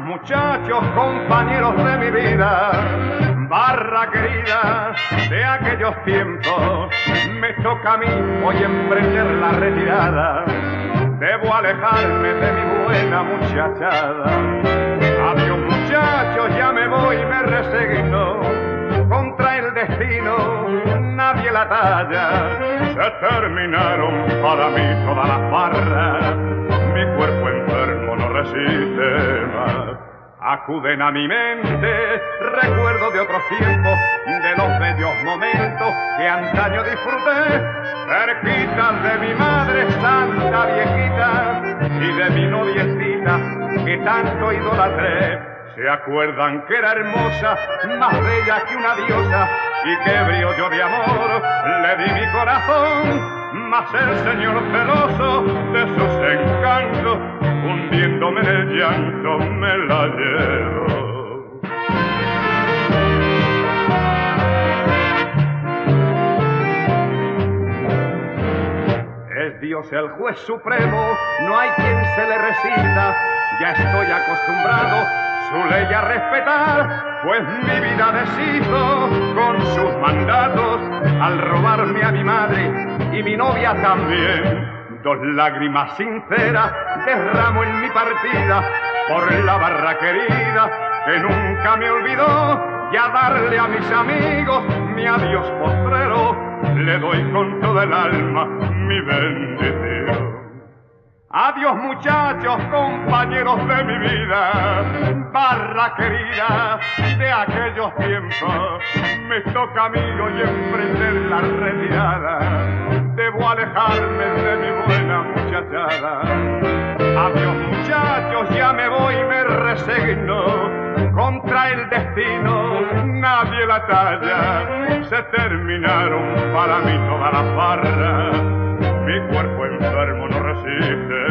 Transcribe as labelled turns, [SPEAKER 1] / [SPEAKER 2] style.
[SPEAKER 1] Muchachos, compañeros de mi vida, barra querida de aquellos tiempos. Me toca a mí hoy emprender la retirada. Debo alejarme de mi buena muchachada. Adiós muchachos, ya me voy, me resigno. Contra el destino, nadie la talla. Se terminaron para mí todas las barras. Mi cuerpo enfermo no resiste más. Acuden a mi mente recuerdo de otros tiempos, de los bellos momentos que antaño disfruté, cerquita de mi madre santa viejita y de mi noviecita que tanto idolatré. Se acuerdan que era hermosa, más bella que una diosa, y que brillo yo de amor le di mi corazón, mas el señor celoso de sus encantos, hundiéndome en el llanto, me la llevo. Es Dios el juez supremo, no hay quien se le resista, ya estoy acostumbrado su ley a respetar, pues mi vida deshizo con sus mandatos al robarme a mi madre y mi novia también. Dos lágrimas sinceras derramo en mi partida por la barra querida que nunca me olvidó y a darle a mis amigos mi adiós postrero le doy con todo el alma mi bendición. Adiós muchachos, compañeros de mi vida, barra querida de aquellos tiempos. Me toca a mí hoy emprender la retirada debo alejarme de mi buena muchachada. Adiós muchachos, ya me voy, y me resigno. Contra el destino nadie la talla. Se terminaron para mí todas las barras. Mi cuerpo enfermo no resiste